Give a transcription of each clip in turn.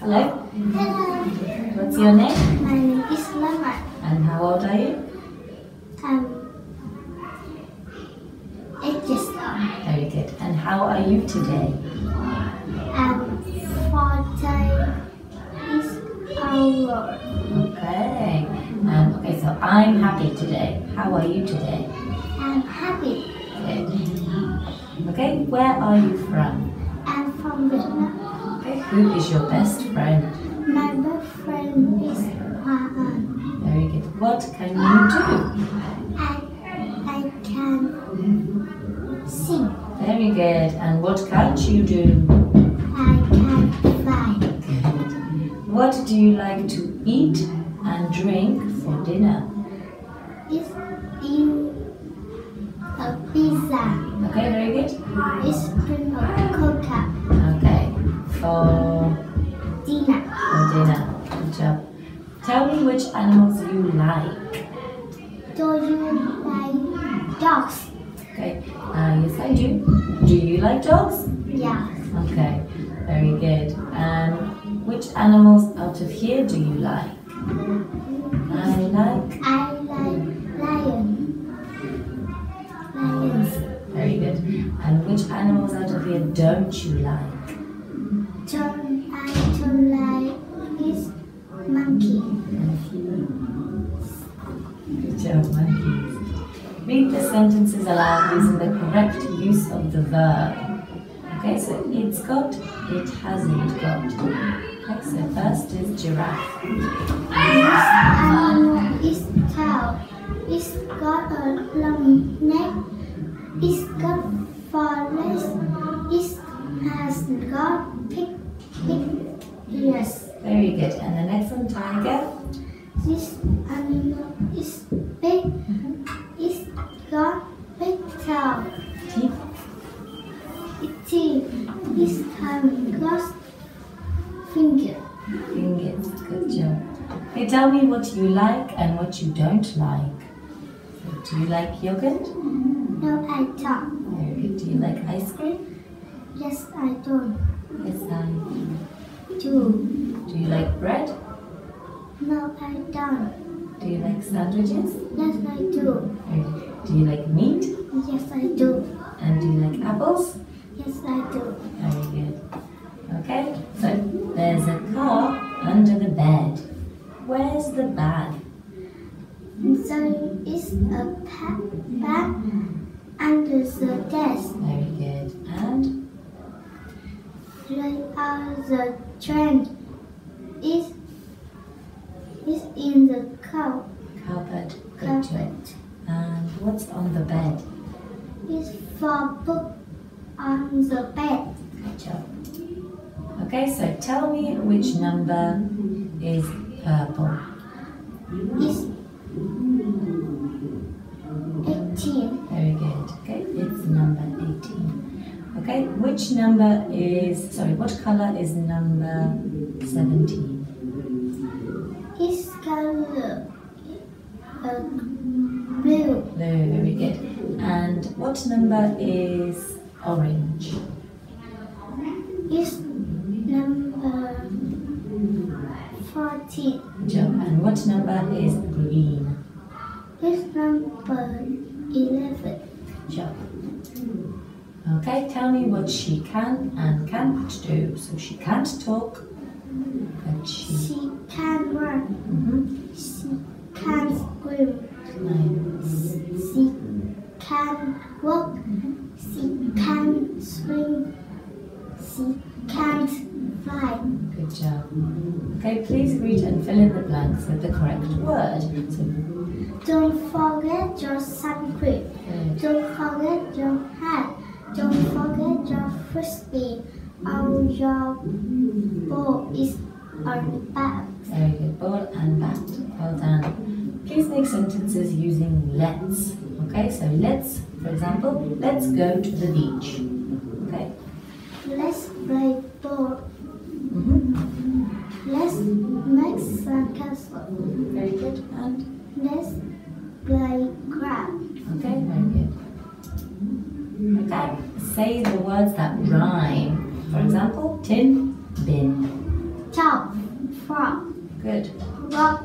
Hello. Hello, What's your name? my name is Lemon. And how old are you? I'm eight years old. Very good. And how are you today? I'm fourteen years old. Okay. Um, okay, so I'm happy today. How are you today? I'm happy. Good. Okay, where are you from? I'm from Vietnam. Who is your best friend? My best friend is Hoa Very good. What can you do? I I can sing. Very good. And what can't you do? I can fly. Good. What do you like to eat and drink for dinner? It's in a pizza. Okay, very good. It's Dinner. for dinner. Good job. Tell me which animals you like. Do you like dogs? Okay, uh, yes I do. Do you like dogs? Yeah. Okay, very good. And which animals out of here do you like? I like. I like lion. Lions. Very good. And which animals out of here don't you like? Don't I don't like is monkey. Read the sentences aloud using the correct use of the verb. Okay, so it's got, it hasn't got. Okay, so first is giraffe. This animal is tall. It's got a long neck. It's got four legs. It has got big, big ears. Very good. And the next one, tiger. This animal is big. It's got big tail. Teeth. It is has got finger. Fingers. Good job. Okay, tell me what you like and what you don't like. So, do you like yogurt? No, I don't. Very good. Do you like ice cream? Yes, I don't. Yes, I. Do. Do you like bread? No, I don't. Do you like sandwiches? Yes, I do. Do you like meat? Yes, I do. And do you like apples? Yes, I do. Very good. Okay, so there's a car under the bed. Where's the bag? There is a bag under the desk. Very good. And There are the train. Is is in the car carpet. Good job. carpet. And what's on the bed? It's for book on the bed. Good job. Okay, so tell me which number is purple. Is eighteen. Very good. Okay, it's number 18. Okay, which number is, sorry, what color is number 17? It's color uh, blue. Blue, very good. And what number is orange? Is number fourteen. Good. And what number is green? Is number eleven. Good. Okay, tell me what she can and can't do. So she can't talk, but she. She can run. Mhm. She can swim. She can walk. She can swim. She can't fly. Good job. Okay, please read and fill in the blanks with the correct word. So, Don't forget your sunscreen. good. Don't forget your hat. Don't forget your frisbee. All your ball is on the back. Very good. Ball and bat. Well done. Please make sentences using let's. Okay, so let's, for example, let's go to the beach. Okay. Let's play ball. hmm Let's make sandcastle. Very good. And Let's play crab. okay, very good. Okay. Say the words that rhyme. For example, tin, bin. Ciao. Good. rock,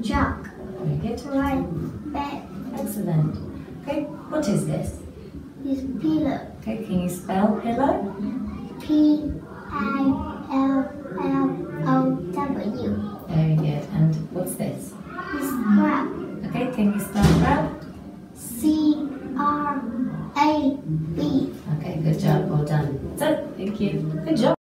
jug, Very good. right, bed, Excellent. Okay, what is this? is pillow, Okay, can you spell pillow? P I L L O W, Very good. And what's this? is crab, Okay, can you spell crab? C R A B. Okay, good job. Well done. So, thank you. Good job.